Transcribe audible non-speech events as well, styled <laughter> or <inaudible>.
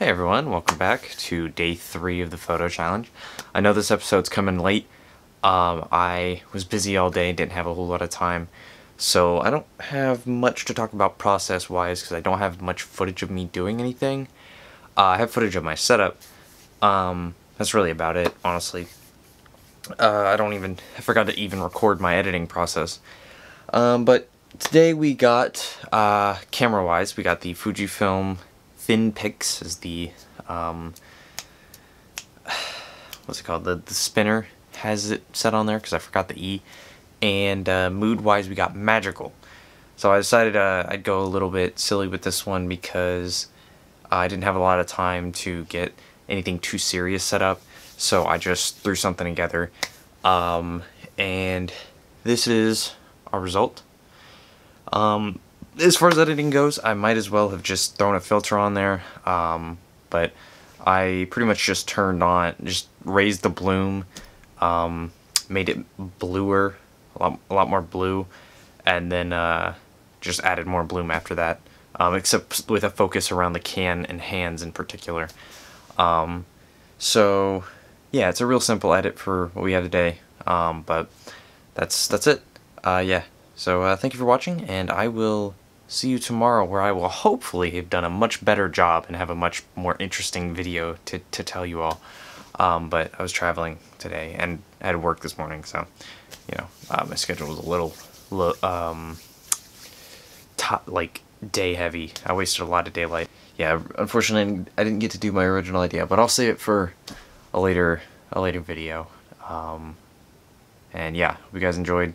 Hey everyone, welcome back to day three of the photo challenge. I know this episode's coming late. Um, I was busy all day, didn't have a whole lot of time, so I don't have much to talk about process-wise because I don't have much footage of me doing anything. Uh, I have footage of my setup. Um, that's really about it, honestly. Uh, I don't even, I forgot to even record my editing process. Um, but today we got, uh, camera-wise, we got the Fujifilm ThinPix is the, um, <sighs> what's it called, the, the spinner has it set on there because I forgot the E. And uh, mood-wise, we got Magical. So I decided uh, I'd go a little bit silly with this one because I didn't have a lot of time to get anything too serious set up. So I just threw something together. Um, and this is our result. Um, as far as editing goes, I might as well have just thrown a filter on there, um, but I pretty much just turned on, just raised the bloom, um, made it bluer, a lot, a lot more blue, and then uh, just added more bloom after that, um, except with a focus around the can and hands in particular. Um, so, yeah, it's a real simple edit for what we have today, um, but that's, that's it. Uh, yeah, so uh, thank you for watching, and I will see you tomorrow where I will hopefully have done a much better job and have a much more interesting video to, to tell you all. Um, but I was traveling today and I had work this morning, so, you know, uh, my schedule was a little, um, like, day heavy. I wasted a lot of daylight. Yeah, unfortunately, I didn't get to do my original idea, but I'll save it for a later, a later video. Um, and yeah, hope you guys enjoyed,